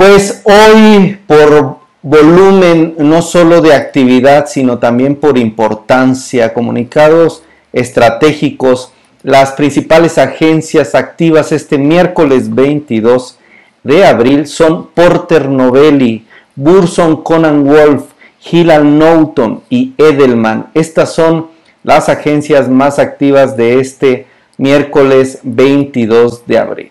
Pues hoy por volumen no solo de actividad, sino también por importancia, comunicados estratégicos, las principales agencias activas este miércoles 22 de abril son Porter Novelli, Burson Conan Wolf, Hillel Norton y Edelman. Estas son las agencias más activas de este miércoles 22 de abril.